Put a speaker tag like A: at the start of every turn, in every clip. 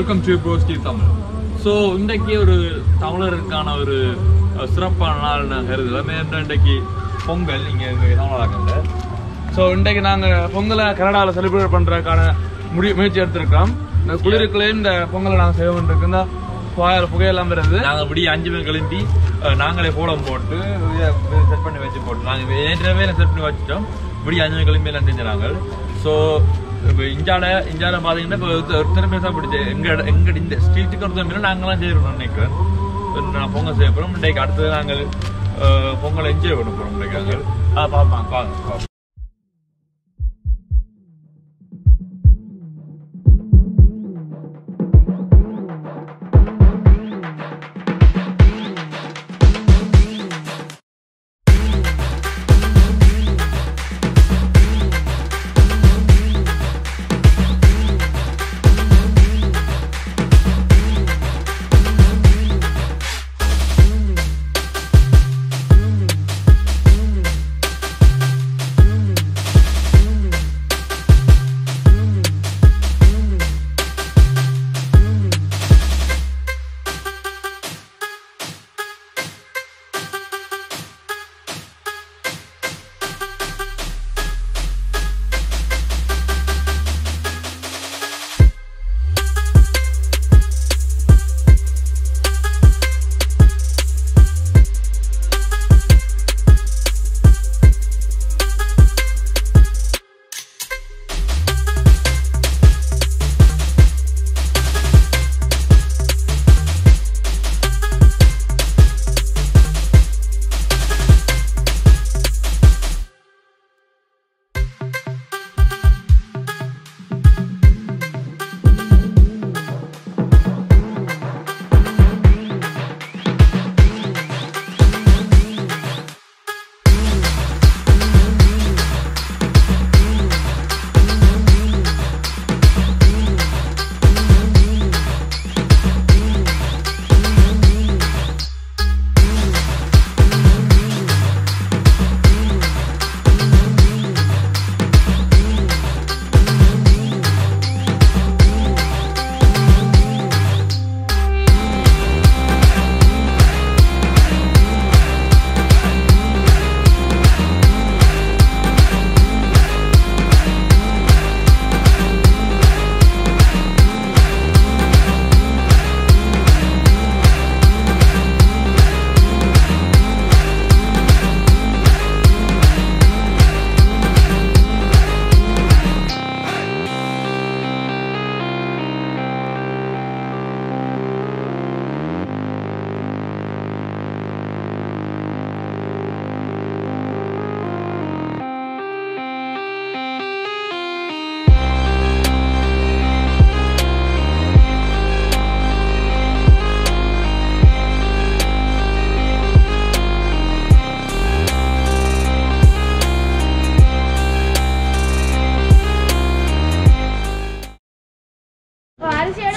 A: Welcome to ப்ரோஸ்டி Tamil so இன்றைக்கு ஒரு தமிழருக்கான ஒரு சிறப்பான நாள் நான் கருதுகிறேன் மேலும் இன்றைக்கு பொங்கல் இங்கே தமிழாக்கல ஸோ இன்றைக்கு நாங்கள் பொங்கலை கனடாவில் செலிப்ரேட் பண்ணுறதுக்கான முடி முயற்சி எடுத்திருக்கிறோம். இந்த குளிருக்குள்ளே இந்த பொங்கலை நாங்கள் செய்ய பண்ணிருக்கோம் இந்த புகையெல்லாம் வருது. நாங்கள் இப்படி அஞ்சு பேர் கிளம்பி நாங்களே கோலம் போட்டு செட் பண்ணி வச்சு போட்டு நாங்கள் ஏற்கனவே செட் பண்ணி வச்சுட்டோம். இப்படி அஞ்சு பேர் கிளம்பி எல்லாம் செஞ்சுறாங்க ஸோ இப்போ இஞ்சால இஞ்சால பார்த்தீங்கன்னா இப்போ ஒருத்தர் ஒருத்தர் பேச பிடிச்சி எங்க எங்க இந்த ஸ்ட்ரீட்டுக்கு ஒருத்தர் மீறி நாங்களாம் செய்யறோம் நினைக்கிறேன் நான் பொங்கல் செய்ய போகிறோம் இன்றைக்கு அடுத்தது நாங்கள் பொங்கல் என்ஜாய் பண்ண போகிறோம் இன்றைக்கு நாங்கள் ஆ பார்ப்பாங்க வாங்க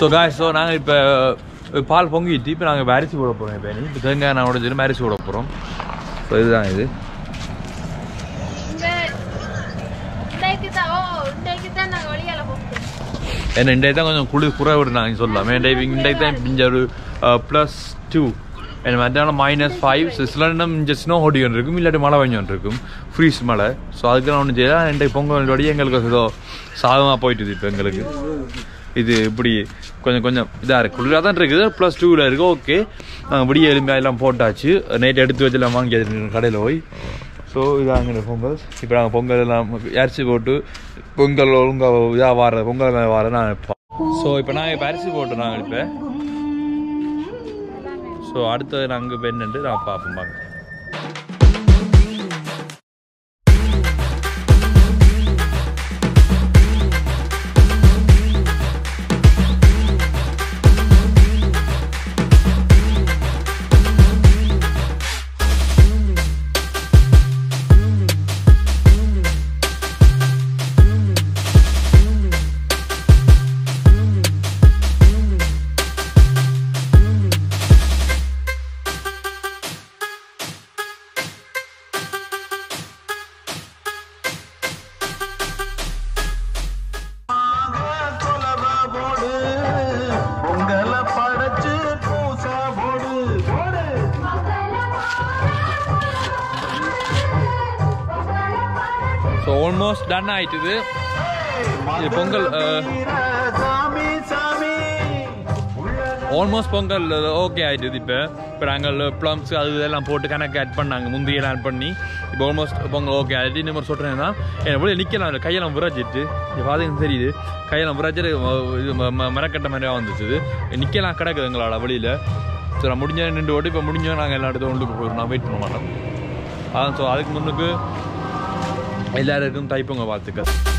A: ஸோ காய் ஸோ நாங்கள் இப்போ பால் பொங்கிட்டு இப்போ நாங்கள் அரிசி போட போகிறோம் இப்போ நீ இப்போ தேங்காய் நான் உடஞ்சிட்டு அரிசி போட போகிறோம் ஸோ இதுதான் இது. ஏன்னா இன்றைக்கு தான் கொஞ்சம் குளிர் குறை விடுறாங்க சொல்லலாம். இன்றைக்கு இன்றைக்கு தான் இங்கே ஒரு ப்ளஸ் டூ என்ன மத்தியானம் மைனஸ் ஃபைவ் சில நேரம் இங்கே ஸ்னோ ஓடிக்கொண்டு இருக்கும் இல்லாட்டி மழை பெஞ்சோண்டு இருக்கும். ஃப்ரீஸ் மழை. ஸோ அதுக்கு நான் ஒன்றும் செய்யலாம் இன்றைக்கு பொங்கல் வழியே எங்களுக்கு ஏதோ சாதமாக போயிட்டு இப்போ எங்களுக்கு. இது இப்படி கொஞ்சம் கொஞ்சம் இதாக இருக்குது குளிராக தான் இருக்குது. ப்ளஸ் டூவில் இருக்குது ஓகே நாங்கள் விடிய எலும்பி எல்லாம் போட்டாச்சு. நைட் எடுத்து வச்சுலாம் வாங்கி கடையில் போய். ஸோ இதாங்க பொங்கல். இப்போ நாங்கள் பொங்கல் எல்லாம் அரிசி போட்டு பொங்கல் ஒழுங்காக இதாக வார பொங்கல் மேலே வார நான் ஸோ இப்போ நாங்கள் இப்போ அரிசி போட்டோம் நாங்கள் இப்போ ஸோ அடுத்தது நாங்கள் இப்போ நான் பார்ப்போம். பாங்க ஸோ ஆல்மோஸ்ட் டன் ஆயிட்டுது இது. Pongal uh, almost Pongal uh, okay ஆயிட்டுது இப்போ. இப்போ நாங்கள் uh, ப்ளம்ஸ் அது இதெல்லாம் போட்டு கணக்கு ஆட் பண்ணாங்க முந்தையெல்லாம் ஆட் பண்ணி. இப்போ ஆல்மோஸ்ட் பொங்கல் ஓகே ஆகிட்டு இந்த மாதிரி சொல்கிறேன்னா வெளியே நிற்கலாம் இல்லை கையெல்லாம் விராச்சிட்டு இப்போ பார்த்தீங்கன்னு தெரியுது. கையெல்லாம் விராச்சிட்டு இது ம- ம- மரக்கட்ட மாதிரியாக வந்துச்சு நிற்கலாம் கிடக்குது எங்களால் வெளியில். ஸோ நான் முடிஞ்ச நின்று ஓட்டு இப்போ முடிஞ்சோம் நாங்கள் எல்லா இடத்துல உள்ளுக்கு போயிடும் நான் வெயிட் பண்ண மாட்டோம். அதான் ஸோ அதுக்கு முன்னுக்கு எல்லாருக்கும் தைப்பொங்க வாழ்த்துக்கள்.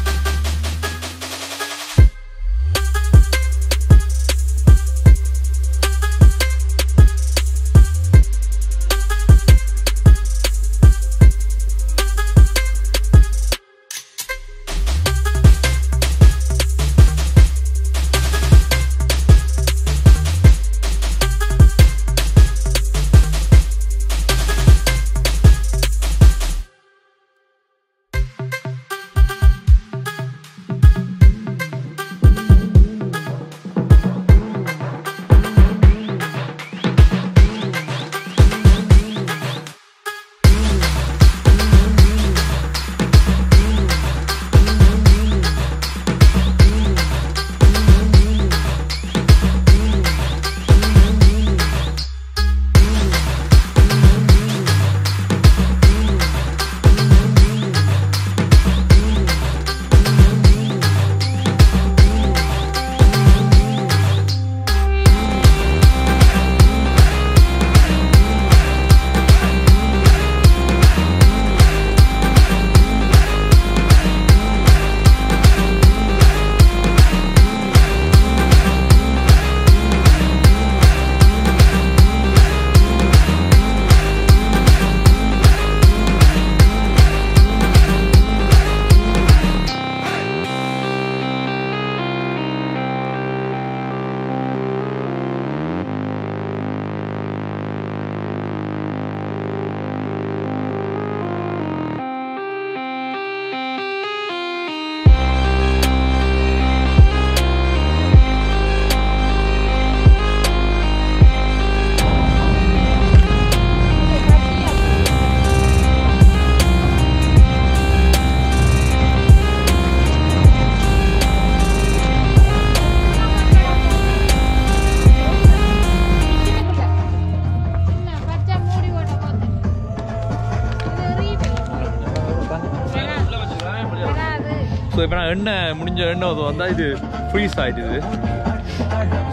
A: இப்போ நான் எண்ணெய் முடிஞ்ச எண்ணெய் வந்தால் இது ஃப்ரீஸ் ஆகிடுது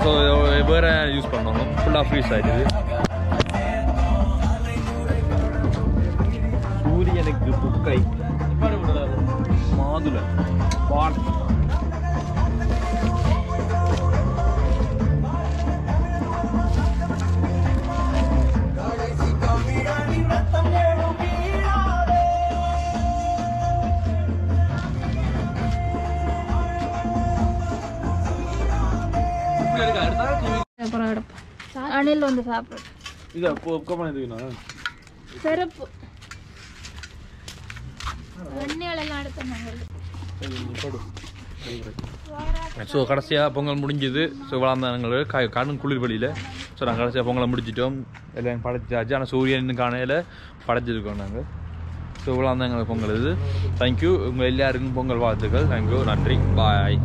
A: ஸோ வேறு யூஸ் பண்ணணும். ஃபுல்லாக ஃப்ரீஸ் ஆகிடுது சூரியனுக்கு புக்கை. மாதுளை. பால்
B: அப்புறம் எடுப்போம் அணில் வந்து சாப்பிடு.
A: இதா
B: செருப்பு.
A: ஸோ கடைசியாக பொங்கல் முடிஞ்சது. ஸோ வளர்ந்தாங்க கா கடும் குளிர் வழியில் ஸோ நாங்கள் கடைசியாக பொங்கலை முடிச்சிட்டோம். எல்லாம் படைச்சாச்சு. ஆனால் சூரியன் காணையில் படைச்சிருக்கோம் நாங்கள் ஸோ வளர்ந்தாங்க பொங்கல் இது. தேங்க்யூ உங்கள் எல்லாருக்கும் பொங்கல் வாழ்த்துக்கள். தேங்க்யூ நன்றி. பாய்